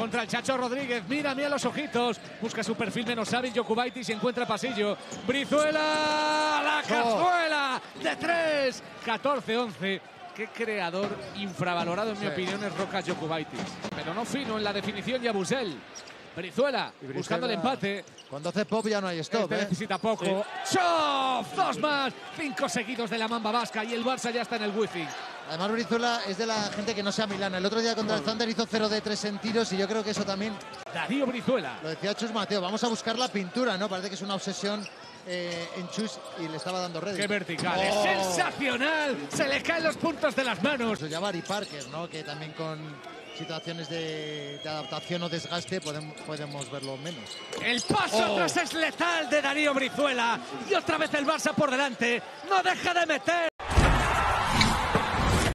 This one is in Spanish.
contra el Chacho Rodríguez. Mira, mira los ojitos. Busca su perfil menos hábil. Jokubaitis y encuentra pasillo. Brizuela, la cazuela de tres. 14-11. Qué creador infravalorado, en mi opinión, es Roca Jokubaitis. Pero no fino en la definición y Abusel. Brizuela, buscando el empate. Cuando hace pop ya no hay stop, Este ¿eh? necesita poco. ¡Chof! Dos más. Cinco seguidos de la Mamba Vasca y el Barça ya está en el wifi. Además, Brizuela es de la gente que no sea Milana. El otro día contra el Thunder hizo 0 de 3 en tiros y yo creo que eso también Darío Brizuela. lo decía Chus Mateo. Vamos a buscar la pintura, ¿no? Parece que es una obsesión eh, en Chus y le estaba dando redes. ¡Qué vertical! Oh. ¡Es sensacional! Se le caen los puntos de las manos. Pues ya Barry Parker, ¿no? Que también con situaciones de, de adaptación o desgaste podemos, podemos verlo menos. El paso Oh. atrás es letal de Darío Brizuela. Y otra vez el Barça por delante. No deja de meter.